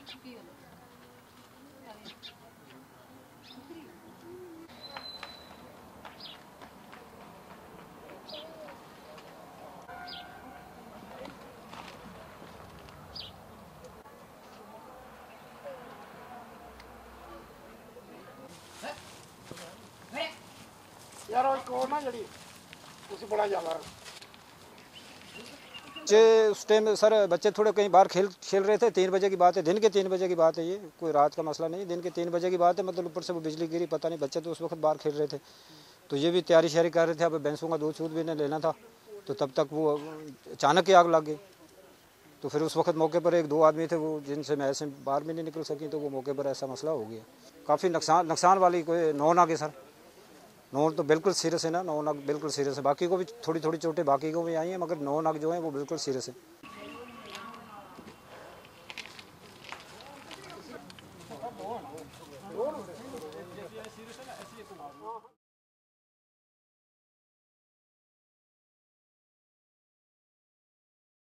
Ya, Yar o koma jadi, usi bola jalan. बच्चे उस time sir, बच्चे थोड़े कहीं बाहर खेल खेल रहे थे, तीन बजे की बात है, दिन के तीन बजे की बात है ये, कोई रात का मसला नहीं, दिन के तीन बजे की बात है मतलब ऊपर से वो बिजली गिरी, पता नहीं, बच्चे तो उस वक्त बाहर खेल रहे थे। तो ये भी तैयारी शैयारी कर रहे थे, अब भैंसों का दूध शूध भी इन्हें लेना था तो तब तक वो अचानक ही आग लग गई। तो फिर उस वक्त मौके पर एक दो आदमी थे वो, जिनसे मैं ऐसे बाहर भी नहीं निकल सकी तो वो मौके पर ऐसा मसला हो गया। काफ़ी नुकसान नुकसान वाली कोई नौ ना सर। नौ तो बिल्कुल सीरियस है ना, नौ नग बिल्कुल सीरियस है। बाकी को भी थोड़ी थोड़ी चोटें बाकी को भी आई हैं, मगर नौ नग जो है वो बिल्कुल सीरियस है।